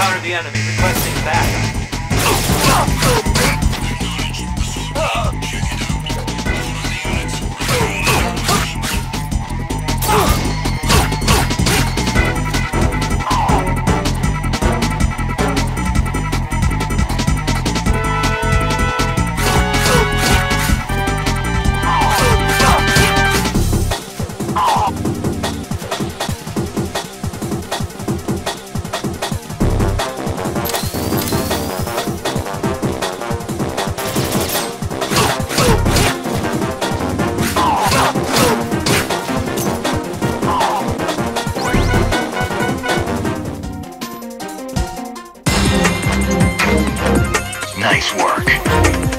encountered the enemy, requesting backup. Nice work.